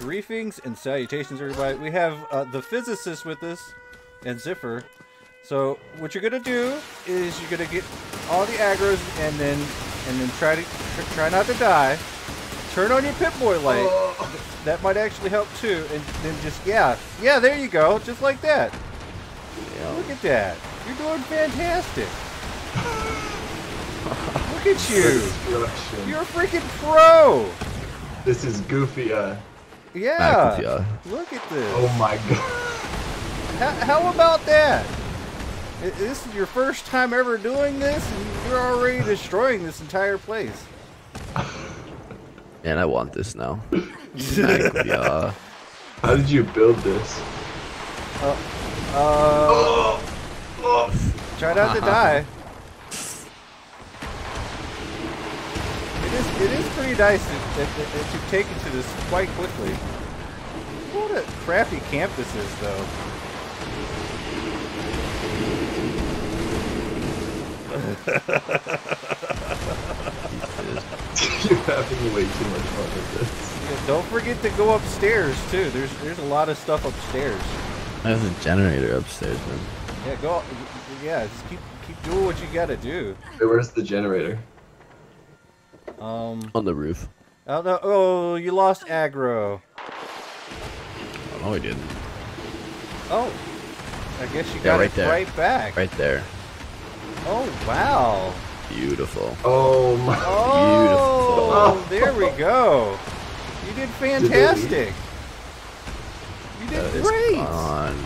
griefings and salutations, everybody. We have uh, the physicist with us and Ziffer. So what you're gonna do is you're gonna get all the aggros and then and then try to tr- try not to die. Turn on your Pip-Boy light. Oh. That might actually help too. And then just yeah, yeah, there you go, just like that. Yeah. Look at that. You're doing fantastic. Look at you. You're a freaking pro. This is goofy. Uh, Yeah. Back with ya. Look at this. oh my god. How, how about that? This is your first time ever doing this, and you're already destroying this entire place. Man, I want this now. Back. How did you build this? Uh, Oh, oh. try not to die. It is, it is pretty nice that, that, that, that you've taken to this quite quickly. What a crappy camp this is, though. You're having way too much fun with this. Yeah, don't forget to go upstairs too. There's there's a lot of stuff upstairs. There's a generator upstairs, man. Yeah, go. Yeah, just keep keep doing what you gotta do. Hey, where's the generator? Um. On the roof. Oh no! Oh, you lost aggro. Oh, no, we didn't. Oh, I guess you Yeah, got right it there. right back. Right there. Oh wow. Beautiful. Oh my. Oh, there we go. You did fantastic. You did That is great. gone.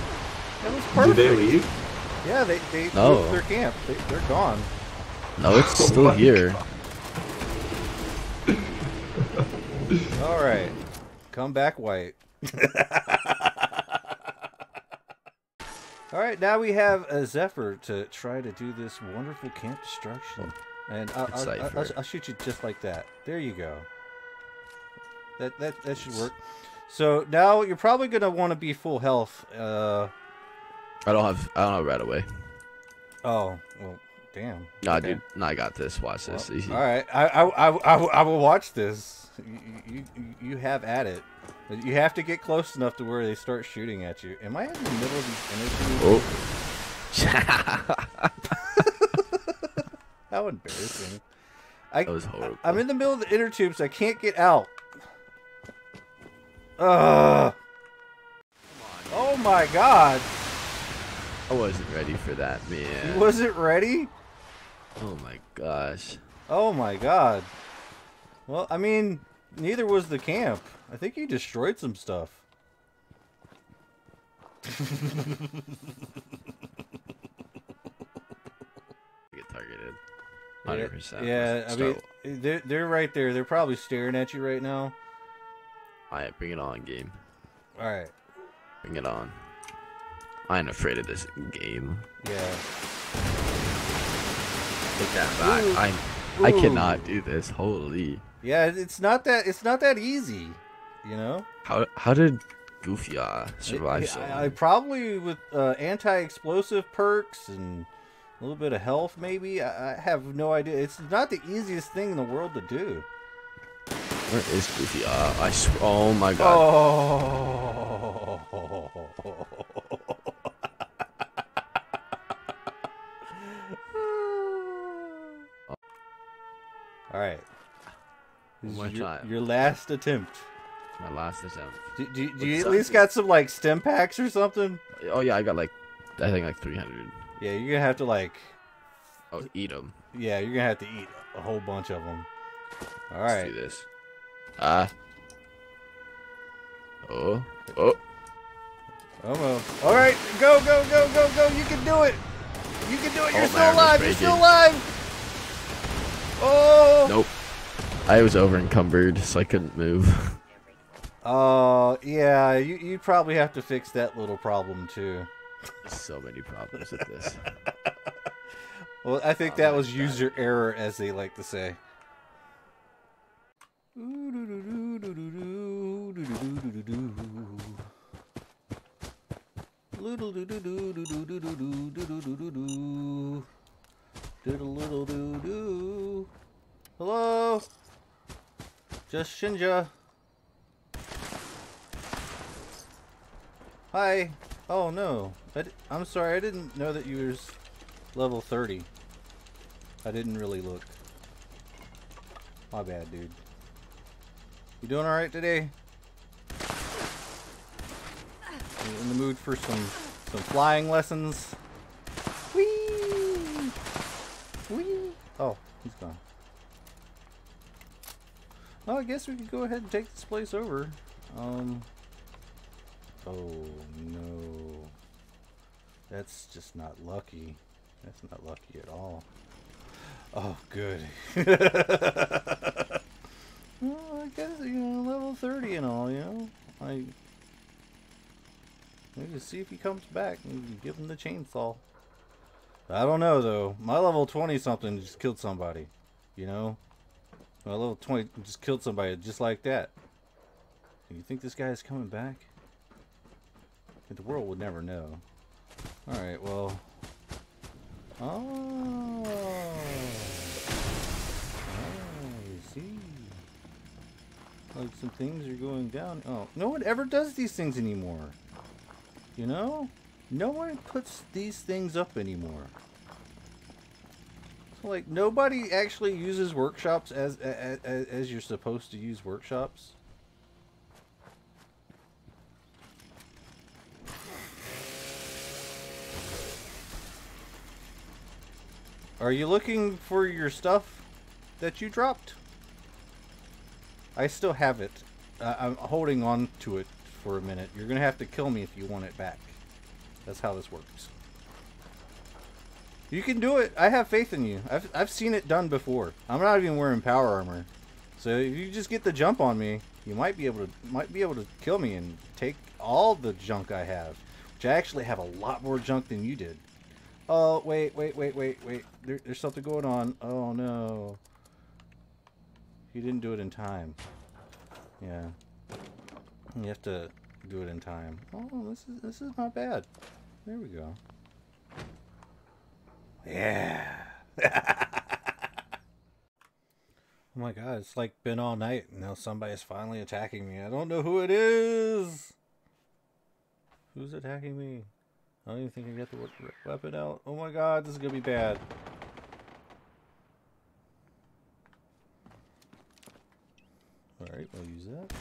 That was perfect. Did they leave? Yeah, they they No. moved their camp. They, they're gone. No, it's Oh still my here. All right, come back white. All right, now we have a Zephyr to try to do this wonderful camp destruction, and I'll, I'll, I'll, I'll shoot you just like that. There you go. That that that should work. So now you're probably gonna want to be full health. Uh I don't have. I don't have right away. oh, well, damn. Nah, Okay. dude. No, I got this. Watch this. Well, all right, I, I, I, I, I will watch this. You, you, you have at it. You have to get close enough to where they start shooting at you. Am I in the middle of these interviews? Oh. How embarrassing! I, That was horrible. I'm in the middle of the inner tubes. I can't get out. Ugh. Oh my god! I wasn't ready for that, man. He wasn't ready. Oh my gosh. Oh my god. Well, I mean, neither was the camp. I think he destroyed some stuff. Get targeted. Yeah, Hundred percent. Yeah, I mean, they're they're right there. They're probably staring at you right now. Alright, bring it on, game. All right. Bring it on. I ain't afraid of this game. Yeah. Take that back. Ooh. I I cannot do this. Holy. Yeah, it's not that it's not that easy, you know. How how did Goofy uh, survive I, so I. I probably with uh, anti-explosive perks and a little bit of health, maybe. I, I have no idea. It's not the easiest thing in the world to do. Where is Goofy? Uh, I sw- oh my god. Oh. All right. This One your, time. your last attempt. My last attempt. Do, do, do you at least got some like stimpaks or something? Oh yeah, I got like I think like 300. Yeah, you're gonna have to like, Oh, eat them. yeah, you're gonna have to eat a whole bunch of them. All Let's do this. Ah. oh. Oh. Almost. All right, go, go, go, go, go. You can do it. You can do it. You're Oh, still alive. You're still alive. Oh. Nope. I was over encumbered, so I couldn't move. Uh, yeah, you you probably have to fix that little problem too. so many problems with this. Well, I think Oh that was God. user error, as they like to say. Hello? Just Shinja. Hi. Oh no. I d- I'm sorry. I didn't know that you was level 30. I didn't really look. My bad, dude. You doing alright today? In the mood for some some flying lessons? Whee! Whee! Oh, he's gone. Well, I guess we could go ahead and take this place over. Um. Oh no. That's just not lucky. That's not lucky at all. Oh, good. well, I guess, you know, level 30 and all, you know. I. Maybe see if he comes back and give him the chainsaw. I don't know, though. My level 20 something just killed somebody. You know? My level 20 just killed somebody just like that. Do you think this guy is coming back? The world would never know. Alright, well. Oh. Oh, I see. Like some things are going down. Oh, no one ever does these things anymore. You know? No one puts these things up anymore. Like, nobody actually uses workshops as, as, as you're supposed to use workshops. Are you looking for your stuff that you dropped? I still have it. Uh, I'm holding on to it for a minute. You're going to have to kill me if you want it back. That's how this works. You can do it. I have faith in you. I've, I've seen it done before. I'm not even wearing power armor. So if you just get the jump on me, you might be able to might be able to kill me and take all the junk I have. Which I actually have a lot more junk than you did. Oh, wait, wait, wait, wait, wait. There, there's something going on. Oh, no. You didn't do it in time. Yeah. You have to do it in time. Oh, this is this is not bad. There we go. Yeah. oh my god, it's like been all night and now somebody's finally attacking me. I don't know who it is. Who's attacking me? I don't even think I get the weapon out. Oh my god, this is gonna be bad. Alright, we'll use that.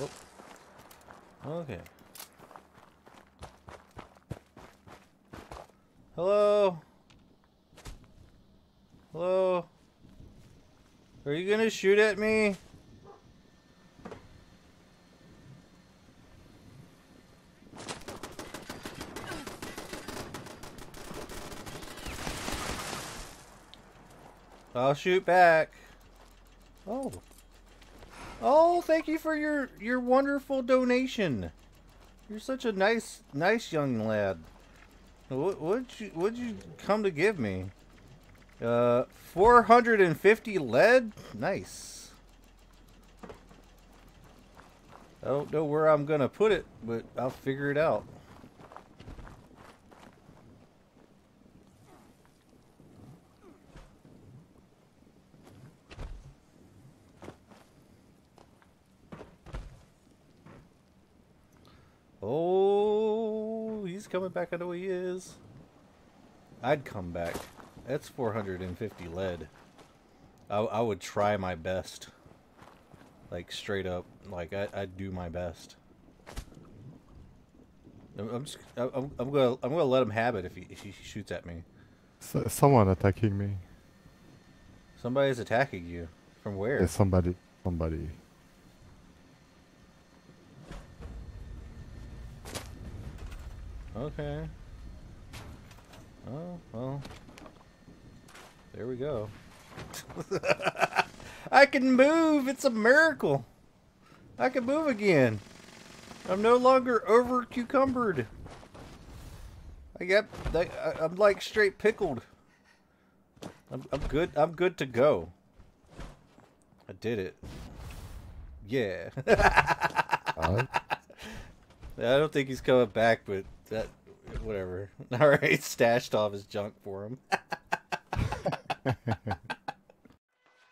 Oh. Okay. Hello? Hello? Are you gonna shoot at me? I'll shoot back. Oh. Oh, thank you for your your wonderful donation. You're such a nice nice young lad. What would you what'd you come to give me? Uh 450 lead? Nice. I don't know where I'm going to put it, but I'll figure it out. Oh, he's coming back. I know he is. I'd come back. That's 450 lead. I, I would try my best. Like, straight up. Like, I, I'd do my best. I'm just, I'm, I'm gonna, I'm gonna let him have it if he, if he shoots at me. S someone attacking me. Somebody's attacking you. From where? Yeah, somebody, somebody. Okay. Oh, well. There we go. I can move! It's a miracle! I can move again! I'm no longer over cucumbered. I got, I, I'm like straight pickled. I'm, I'm good, I'm good to go. I did it. Yeah. I don't think he's coming back, but that whatever. All right, stashed off his junk for him.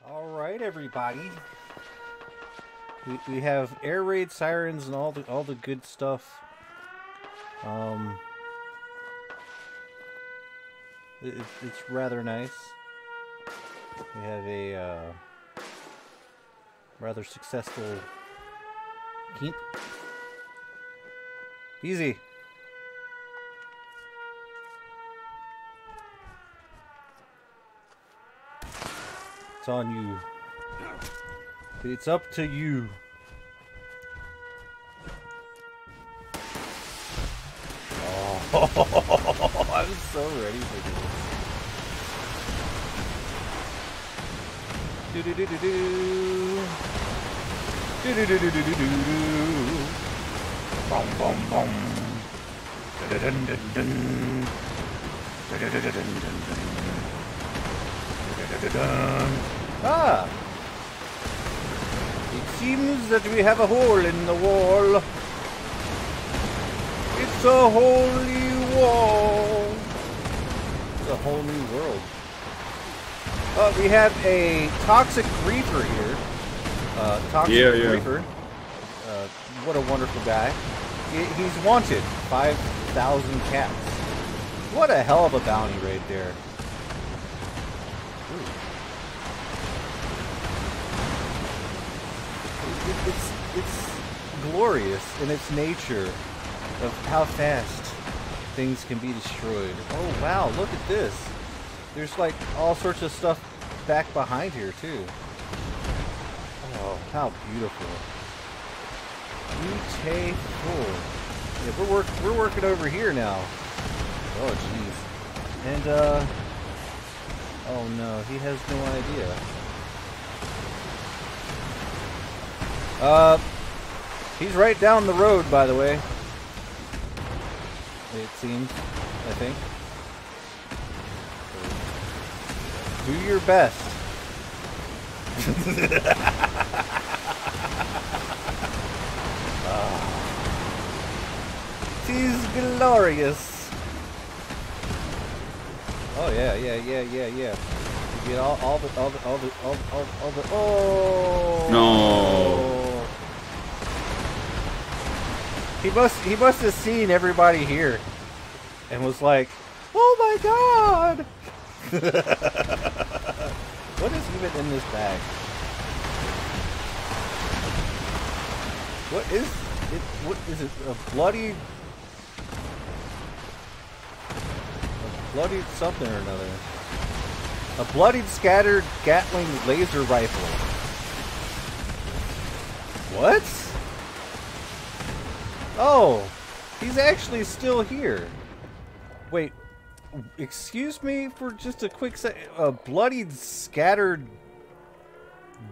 All right, everybody. We, we have air raid sirens and all the all the good stuff. Um, it, it- it's rather nice. We have a uh, rather successful keep. Easy. It's on you. It's up to you. Oh, I'm so ready for this. Do do do do do. Do do do do do do do. Boom boom boom. Dun dun dun dun dun dun. Dun dun dun dun. Ah! It seems that we have a hole in the wall. It's a holy wall. It's a whole new world. Uh, we have a toxic reefer here. Uh, toxic Yeah, yeah. reefer. Uh, what a wonderful guy. He, he's wanted. 5,000 caps. What a hell of a bounty right there. It's, it's glorious in its nature of how fast things can be destroyed. Oh wow, look at this. There's like all sorts of stuff back behind here too. Oh, how beautiful. Beautiful. Yeah, we're work we're working over here now. Oh jeez. And uh Oh no, he has no idea. Uh he's right down the road by the way. It seems, I think. Do your best. Ah. Tis glorious. Oh yeah, yeah, yeah, yeah, yeah. You get all, all the, all the, all the, all, all, all the. Oh. No. He must, he must have seen everybody here, and was like, "Oh my god!" what is even in this bag? What is it? What is it? A bloody, bloodied something or another. A bloodied, scattered Gatling laser rifle. What? Oh, he's actually still here. Wait, excuse me for just a quick sec. A bloodied, scattered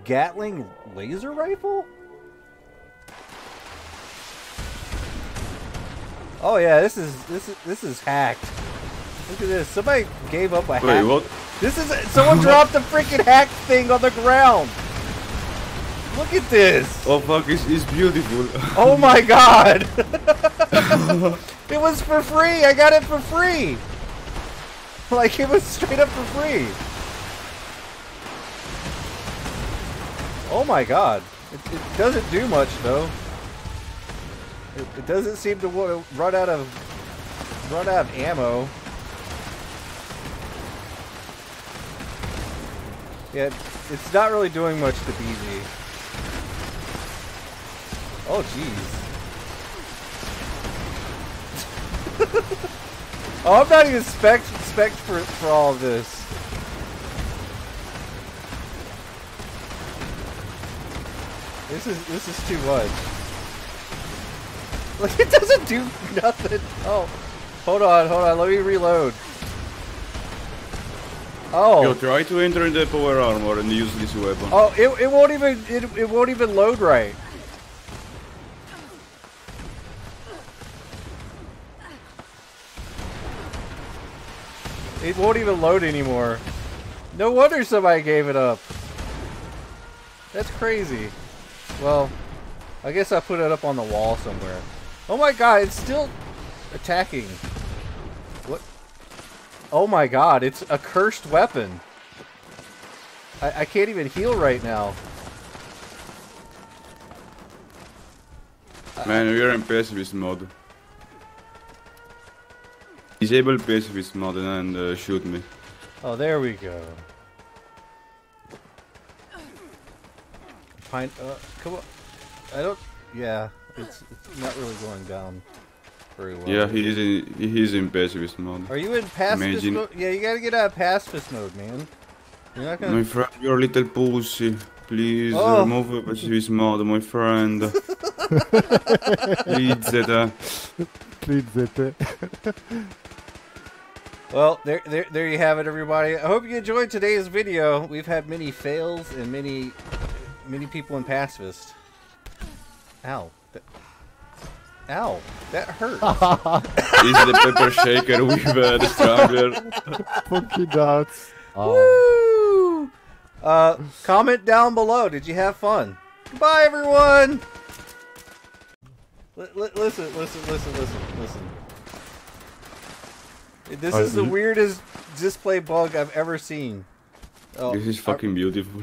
Gatling laser rifle? Oh yeah, this is this is this is hacked. Look at this. Somebody gave up a Wait, hack. what? This is someone dropped the freaking hack thing on the ground. Look at this. Oh fuck, it's, it's beautiful. Oh my god! it was for free! I got it for free! Like, it was straight up for free! Oh my god. It, it doesn't do much, though. It, it doesn't seem to run out of... run out of ammo. Yeah, it's not really doing much to BZ. Oh, jeez. oh, I'm not even spec spec for for all of this. This is this is too much. Like it doesn't do nothing. Oh, hold on, hold on. Let me reload. Oh. Yo, try to enter in the power armor and use this weapon. Oh, it, it won't even it, it won't even load right. It won't even load anymore. No wonder somebody gave it up. That's crazy. Well, I guess I put it up on the wall somewhere. Oh my god, it's still attacking. What? Oh my god, it's a cursed weapon. I, I can't even heal right now. Man, we are in pacifist mode. Disable pacifist mode and uh, shoot me. Oh, there we go. Pine, uh, come on. I don't, yeah, it's, it's not really going down very well. Yeah, he's in he is in pacifist mode. Are you in pacifist Imagine- mode? Yeah, you gotta get out of pacifist mode, man. You're not gonna. My friend, you're a little pussy. Please Oh. Uh, remove the pacifist mode, my friend. Please, Zeta. Please, Zete. Uh, well, there, there, there you have it, everybody. I hope you enjoyed today's video. We've had many fails and many, many people in pacifist. Ow. That, ow. That hurt. Is the pepper shaker with uh, the strangler? Funky dots. Oh. Woo! Uh, comment down below. Did you have fun? Goodbye, everyone. Li- li- listen, listen, listen, listen, listen. This Oh, is the weirdest display bug I've ever seen. Oh, This is fucking beautiful.